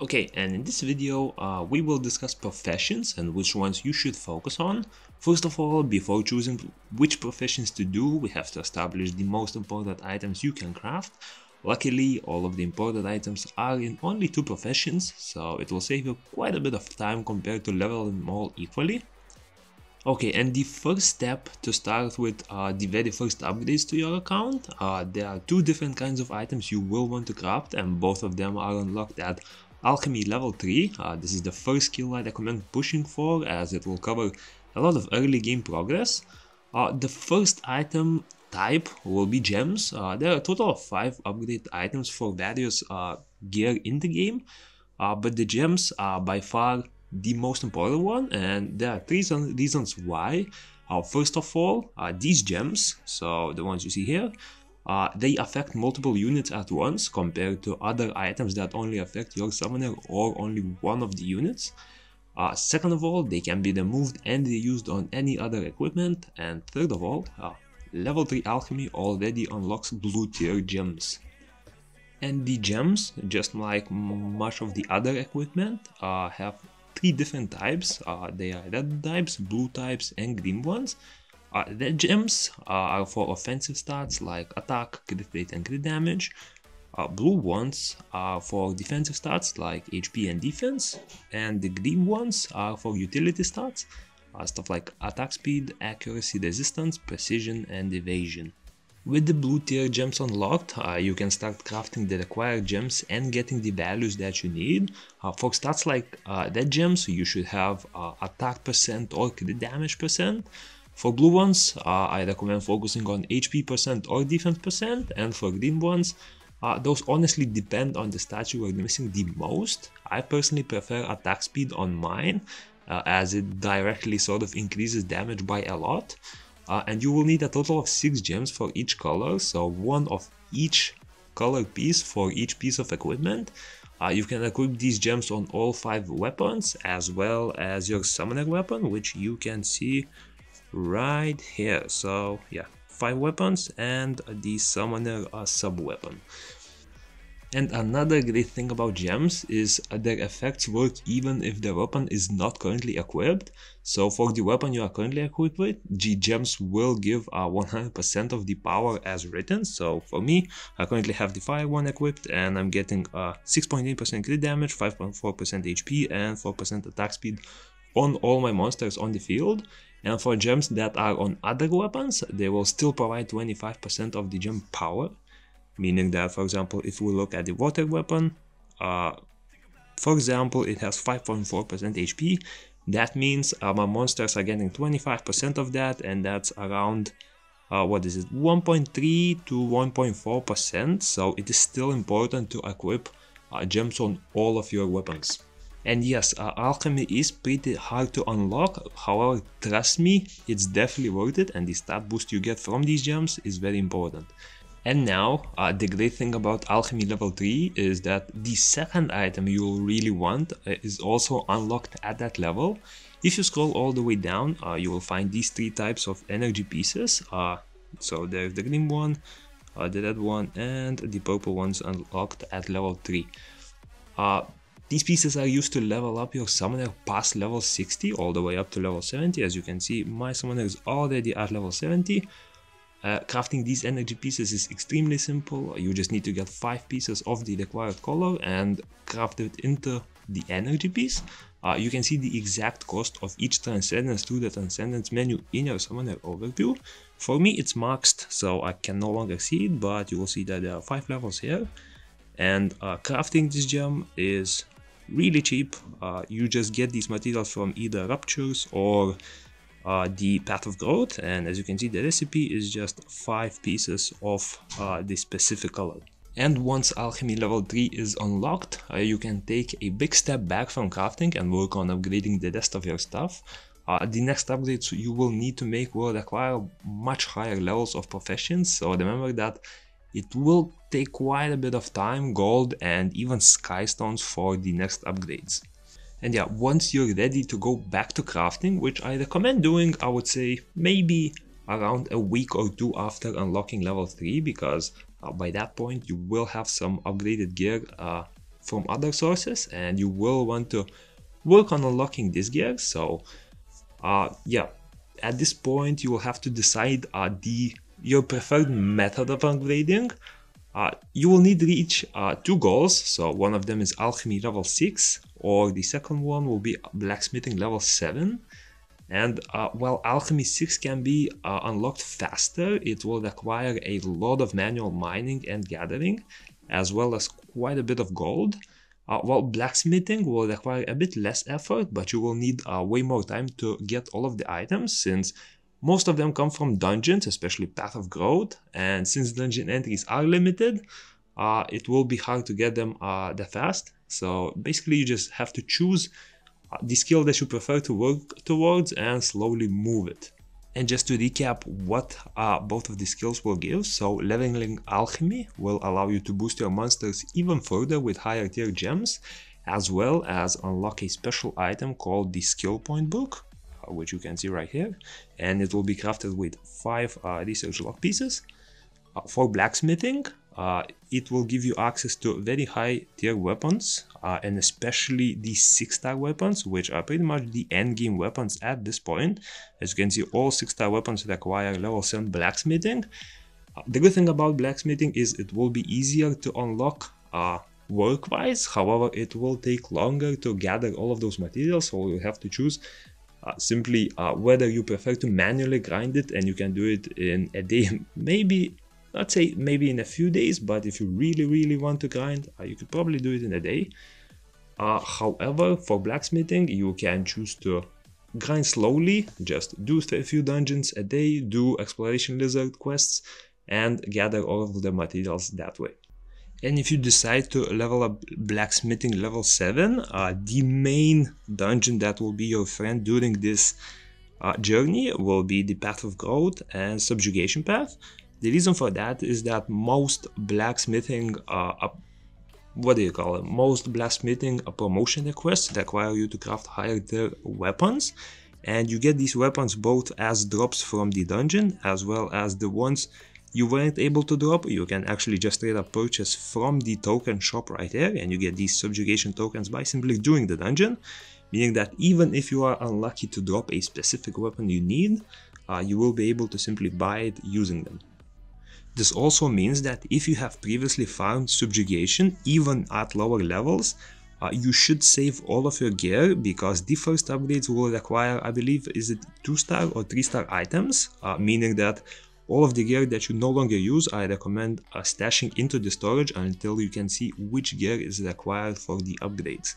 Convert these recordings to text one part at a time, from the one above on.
Okay, and in this video, uh, we will discuss professions and which ones you should focus on. First of all, before choosing which professions to do, we have to establish the most important items you can craft. Luckily, all of the important items are in only two professions, so it will save you quite a bit of time compared to leveling them all equally. Okay, and the first step to start with uh, the very first upgrades to your account, uh, there are two different kinds of items you will want to craft and both of them are unlocked at Alchemy level 3. Uh, this is the first skill I recommend pushing for as it will cover a lot of early game progress. Uh, the first item type will be gems. Uh, there are a total of 5 upgrade items for various uh, gear in the game, uh, but the gems are by far the most important one and there are three reasons why. Uh, first of all, these gems, so the ones you see here, uh, they affect multiple units at once compared to other items that only affect your summoner or only one of the units. Uh, second of all, they can be removed and reused on any other equipment. And third of all, uh, level 3 alchemy already unlocks blue tier gems. And the gems, just like much of the other equipment, uh, have three different types. Uh, they are red types, blue types and green ones. Uh, the gems uh, are for offensive stats like attack, crit rate and crit damage. Uh, blue ones are for defensive stats like HP and defense, and the green ones are for utility stats, uh, stuff like attack speed, accuracy, resistance, precision, and evasion. With the blue tier gems unlocked, uh, you can start crafting the required gems and getting the values that you need. Uh, for stats like uh, gems, you should have attack percent or crit damage percent. For blue ones, uh, I recommend focusing on HP percent or defense percent, and for green ones, uh, those honestly depend on the stats you are missing the most. I personally prefer attack speed on mine, uh, as it directly sort of increases damage by a lot. Uh, and you will need a total of 6 gems for each color, so one of each color piece for each piece of equipment. Uh, you can equip these gems on all 5 weapons, as well as your summoner weapon, which you can see right here so yeah five weapons and the summoner uh, sub weapon and another great thing about gems is their effects work even if the weapon is not currently equipped. So for the weapon you are currently equipped with, the gems will give 100% uh, of the power as written. So for me, I currently have the fire one equipped and I'm getting 6.8% uh, crit damage, 5.4% HP and 4% attack speed on all my monsters on the field and for gems that are on other weapons, they will still provide 25% of the gem power, meaning that, for example, if we look at the water weapon, uh, for example, it has 5.4% HP, that means uh, my monsters are getting 25% of that, and that's around, uh, what is it, 1.3 to 1.4%, so it is still important to equip uh, gems on all of your weapons. And yes, uh, alchemy is pretty hard to unlock, however, trust me, it's definitely worth it and the stat boost you get from these gems is very important. And now, uh, the great thing about Alchemy level 3 is that the second item you will really want uh, is also unlocked at that level. If you scroll all the way down, uh, you will find these three types of energy pieces. Uh, so there's the green one, uh, the red one, and the purple ones unlocked at level 3. These pieces are used to level up your summoner past level 60 all the way up to level 70. As you can see, my summoner is already at level 70. Uh, crafting these energy pieces is extremely simple. You just need to get 5 pieces of the required color and craft it into the energy piece. Uh, you can see the exact cost of each transcendence through the transcendence menu in your summoner overview. For me it's maxed so I can no longer see it but you will see that there are 5 levels here. And uh, crafting this gem is really cheap. Uh, you just get these materials from either Ruptures or uh, the Path of Growth and as you can see the recipe is just 5 pieces of uh, this specific color. And once alchemy level 3 is unlocked, uh, you can take a big step back from crafting and work on upgrading the rest of your stuff. Uh, the next upgrades you will need to make will require much higher levels of professions, so remember that it will take quite a bit of time, gold and even sky stones for the next upgrades. And yeah, once you're ready to go back to crafting, which I recommend doing, I would say maybe around a week or two after unlocking level 3 because uh, by that point you will have some upgraded gear uh, from other sources and you will want to work on unlocking this gear so uh, yeah at this point you will have to decide uh, the your preferred method of upgrading uh, you will need to reach uh, two goals. So one of them is alchemy level 6 or the second one will be blacksmithing level 7 and uh, while Alchemy 6 can be uh, unlocked faster, it will require a lot of manual mining and gathering, as well as quite a bit of gold. Uh, while blacksmithing will require a bit less effort, but you will need uh, way more time to get all of the items, since most of them come from dungeons, especially Path of Growth, and since dungeon entries are limited, uh, it will be hard to get them uh, that fast. So basically you just have to choose the skill that you prefer to work towards and slowly move it. And just to recap what uh, both of these skills will give, so leveling alchemy will allow you to boost your monsters even further with higher tier gems, as well as unlock a special item called the skill point book, uh, which you can see right here, and it will be crafted with 5 uh, research log pieces. Uh, for blacksmithing, uh, it will give you access to very high tier weapons uh, and especially the six star weapons which are pretty much the end game weapons at this point. As you can see all six star weapons require level 7 blacksmithing. Uh, the good thing about blacksmithing is it will be easier to unlock uh, work wise however it will take longer to gather all of those materials so you have to choose uh, simply uh, whether you prefer to manually grind it and you can do it in a day maybe I'd say maybe in a few days, but if you really, really want to grind, uh, you could probably do it in a day. Uh, however, for blacksmithing, you can choose to grind slowly, just do a few dungeons a day, do exploration lizard quests, and gather all of the materials that way. And if you decide to level up blacksmithing level 7, uh, the main dungeon that will be your friend during this uh, journey will be the Path of Growth and Subjugation Path. The reason for that is that most blacksmithing, uh, what do you call it? Most blacksmithing promotion requests require you to craft higher tier weapons, and you get these weapons both as drops from the dungeon as well as the ones you weren't able to drop, you can actually just straight up purchase from the token shop right there, and you get these subjugation tokens by simply doing the dungeon, meaning that even if you are unlucky to drop a specific weapon you need, uh, you will be able to simply buy it using them. This also means that if you have previously found subjugation, even at lower levels, uh, you should save all of your gear because the first upgrades will require, I believe, is it 2 star or 3 star items, uh, meaning that all of the gear that you no longer use, I recommend uh, stashing into the storage until you can see which gear is required for the upgrades.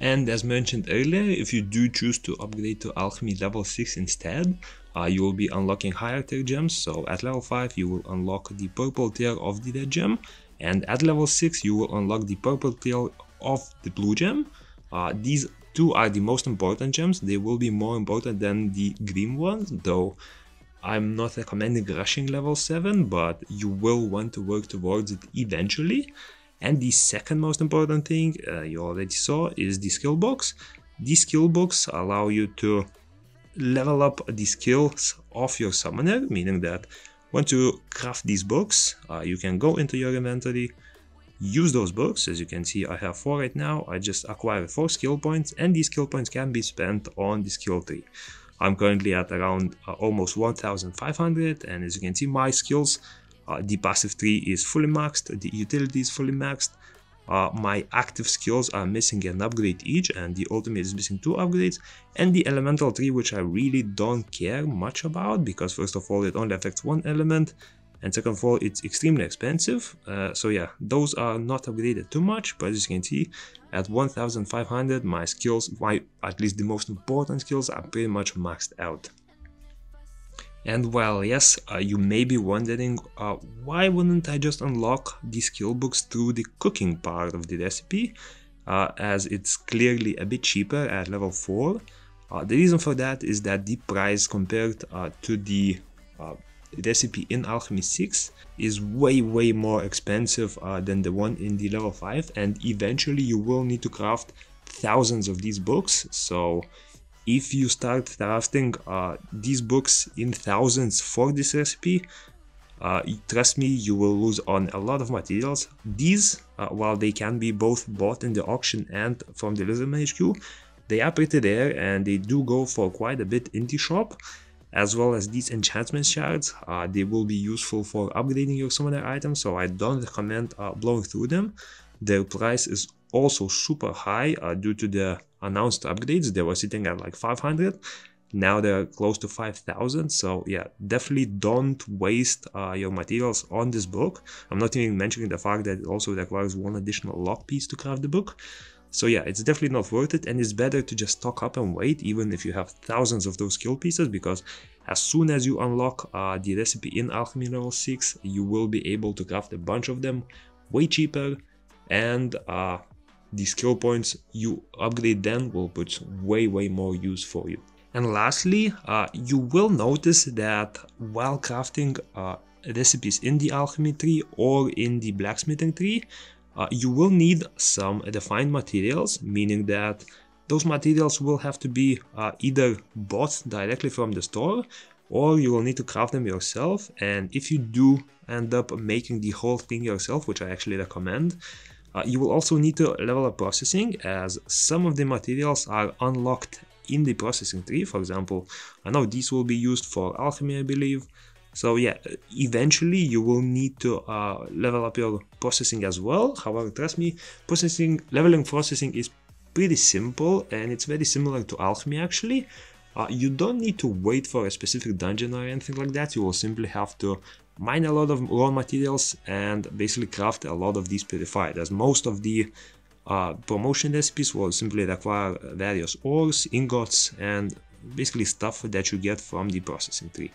And as mentioned earlier, if you do choose to upgrade to Alchemy level 6 instead, uh, you will be unlocking higher tier gems. So at level 5 you will unlock the purple tier of the red gem and at level 6 you will unlock the purple tier of the blue gem. Uh, these two are the most important gems, they will be more important than the green ones, though I'm not recommending rushing level 7, but you will want to work towards it eventually. And the second most important thing uh, you already saw is the skill box. These skill books allow you to level up the skills of your summoner, meaning that once you craft these books, uh, you can go into your inventory, use those books. As you can see, I have four right now. I just acquired four skill points, and these skill points can be spent on the skill tree. I'm currently at around uh, almost 1500, and as you can see, my skills, uh, the passive tree is fully maxed, the utility is fully maxed, uh, my active skills are missing an upgrade each and the ultimate is missing two upgrades and the elemental tree which I really don't care much about because first of all it only affects one element and second of all it's extremely expensive. Uh, so yeah those are not upgraded too much but as you can see at 1500 my skills my at least the most important skills are pretty much maxed out. And well, yes, uh, you may be wondering uh, why wouldn't I just unlock the skill books through the cooking part of the recipe, uh, as it's clearly a bit cheaper at level 4. Uh, the reason for that is that the price compared uh, to the uh, recipe in Alchemy 6 is way way more expensive than the one in the level 5 and eventually you will need to craft thousands of these books so if you start crafting uh, these books in thousands for this recipe, uh, trust me, you will lose on a lot of materials. These, uh, while they can be both bought in the auction and from the Lizardman HQ, they are pretty rare and they do go for quite a bit in the shop. As well as these enchantment shards, uh, they will be useful for upgrading your summoner items, so I don't recommend uh, blowing through them. Their price is also super high uh, due to the announced upgrades. They were sitting at like 500 now they're close to 5000 so yeah definitely don't waste uh, your materials on this book i'm not even mentioning the fact that it also requires one additional log piece to craft the book so yeah it's definitely not worth it and it's better to just stock up and wait even if you have thousands of those skill pieces because as soon as you unlock uh, the recipe in alchemy level 6 you will be able to craft a bunch of them way cheaper and uh, the skill points you upgrade then will put way way more use for you. And lastly, uh, you will notice that while crafting uh, recipes in the alchemy tree or in the blacksmithing tree, uh, you will need some defined materials, meaning that those materials will have to be uh, either bought directly from the store or you will need to craft them yourself. And if you do end up making the whole thing yourself, which I actually recommend, uh, you will also need to level up processing as some of the materials are unlocked in the processing tree. For example, I know these will be used for alchemy, I believe. So yeah, eventually you will need to uh, level up your processing as well. However, trust me, processing, leveling processing is pretty simple and it's very similar to alchemy actually. Uh, you don't need to wait for a specific dungeon or anything like that. You will simply have to mine a lot of raw materials and basically craft a lot of these purified as most of the uh, promotion recipes will simply require various ores, ingots, and basically stuff that you get from the processing tree.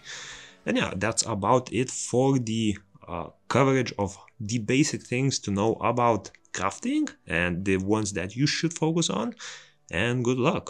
And yeah, that's about it for the uh, coverage of the basic things to know about crafting and the ones that you should focus on. And good luck!